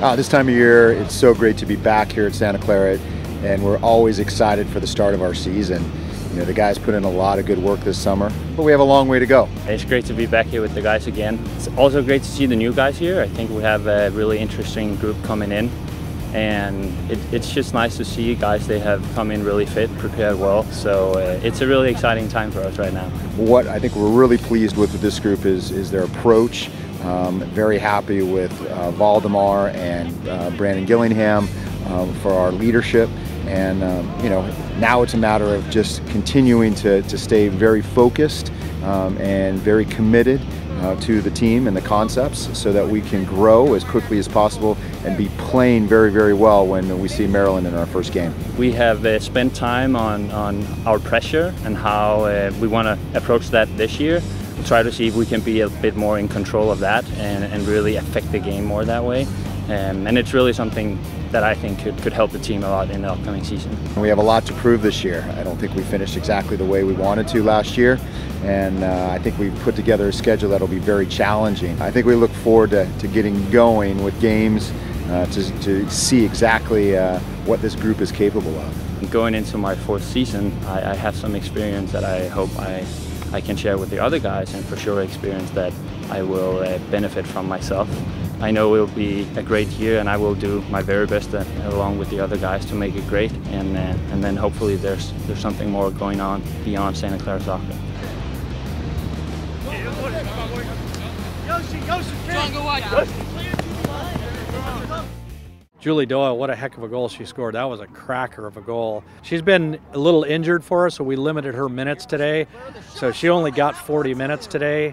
Uh, this time of year, it's so great to be back here at Santa Clara, and we're always excited for the start of our season. You know, the guys put in a lot of good work this summer, but we have a long way to go. It's great to be back here with the guys again. It's also great to see the new guys here. I think we have a really interesting group coming in, and it, it's just nice to see guys they have come in really fit, prepared well. So uh, it's a really exciting time for us right now. What I think we're really pleased with with this group is is their approach um, very happy with uh, Valdemar and uh, Brandon Gillingham um, for our leadership. And, um, you know, now it's a matter of just continuing to, to stay very focused um, and very committed uh, to the team and the concepts so that we can grow as quickly as possible and be playing very, very well when we see Maryland in our first game. We have uh, spent time on, on our pressure and how uh, we want to approach that this year try to see if we can be a bit more in control of that and, and really affect the game more that way. Um, and it's really something that I think could, could help the team a lot in the upcoming season. We have a lot to prove this year. I don't think we finished exactly the way we wanted to last year, and uh, I think we've put together a schedule that'll be very challenging. I think we look forward to, to getting going with games uh, to, to see exactly uh, what this group is capable of. Going into my fourth season, I, I have some experience that I hope I I can share with the other guys and for sure experience that I will uh, benefit from myself. I know it will be a great year and I will do my very best uh, along with the other guys to make it great and, uh, and then hopefully there's, there's something more going on beyond Santa Clara soccer. Yoshi, Yoshi. Julie Doyle, what a heck of a goal she scored. That was a cracker of a goal. She's been a little injured for us, so we limited her minutes today. So she only got 40 minutes today.